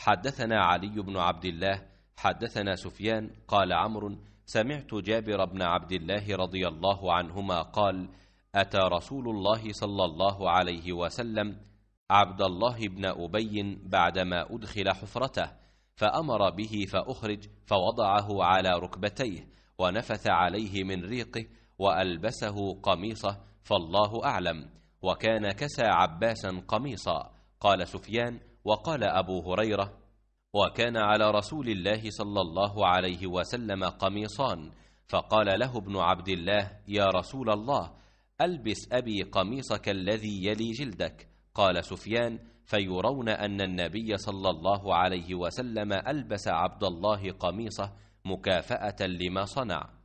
حدثنا علي بن عبد الله حدثنا سفيان قال عمرو سمعت جابر بن عبد الله رضي الله عنهما قال أتى رسول الله صلى الله عليه وسلم عبد الله بن أبي بعدما أدخل حفرته فأمر به فأخرج فوضعه على ركبتيه ونفث عليه من ريقه وألبسه قميصه فالله أعلم وكان كسى عباسا قميصا. قال سفيان وقال أبو هريرة وكان على رسول الله صلى الله عليه وسلم قميصان فقال له ابن عبد الله يا رسول الله ألبس أبي قميصك الذي يلي جلدك قال سفيان فيرون أن النبي صلى الله عليه وسلم ألبس عبد الله قميصه مكافأة لما صنع